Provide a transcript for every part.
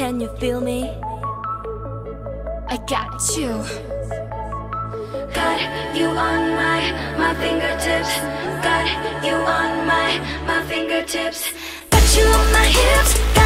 Can you feel me? I got you. Got you on my my fingertips. Got you on my my fingertips. Got you on my hips.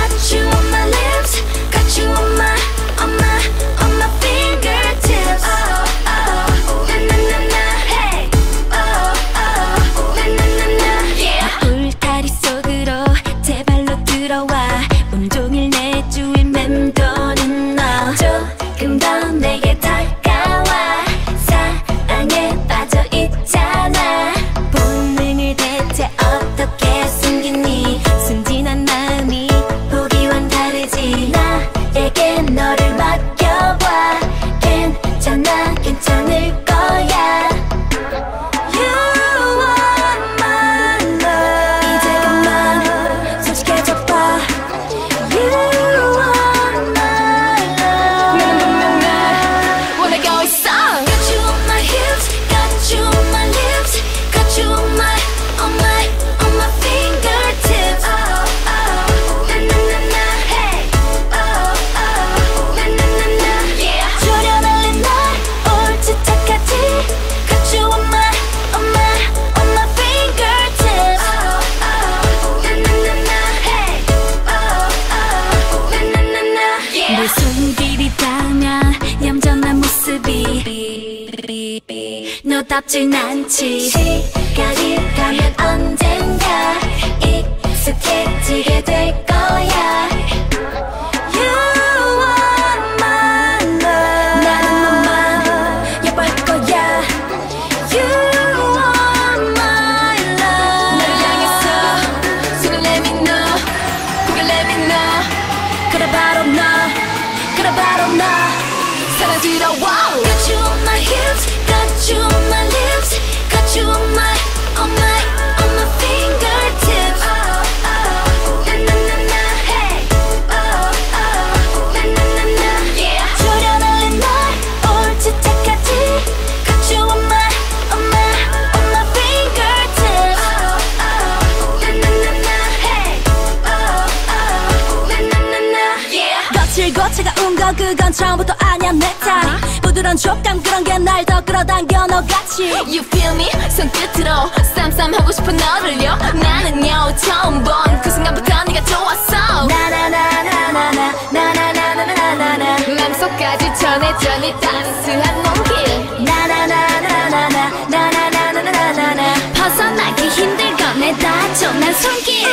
다르지 답진 않지. 시간이 가면 언젠가 익숙해지게 될 거야 거 그건 처음부터 아니야 내 타입 부드러운 촉감 그런 게 날 더 끌어당겨 너같이 You feel me? 손끝으로 쌈쌈하고 싶은 너를요. 나는요 처음 본 그 순간부터 네가 좋았어. 나나나나나나 나나나나나나나 맘속까지 전해져 네 따스한 몸길. 나나나나나나 나나나나나나 벗어나기 힘들건 내 다쳐 난 손길